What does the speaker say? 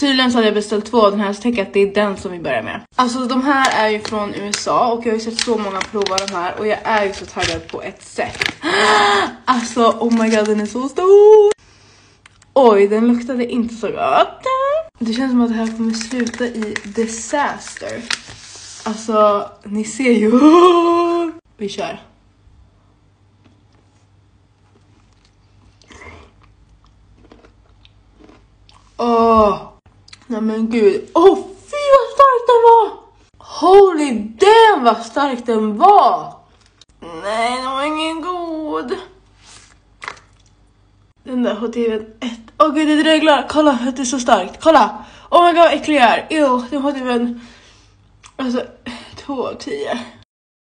Tydligen så hade jag beställt två av den här så tänker jag att det är den som vi börjar med. Alltså de här är ju från USA och jag har ju sett så många prova de här och jag är ju så taggad på ett sätt. Alltså oh my god den är så stor! Oj den luktade inte så gott. Det känns som att det här kommer sluta i disaster. Alltså ni ser ju. Vi kör. Åh! Nej men gud. Åh fy vad stark den var! Holy damn vad stark den var! Nej den var ingen god. Den där HTVn 1. Åh gud det dreglar. Kolla det är så starkt. Kolla! Oh my god vad äcklig jag är. Ew, den HTVn. Alltså 2 av 10.